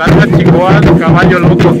La chingón, caballo loco.